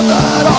Father.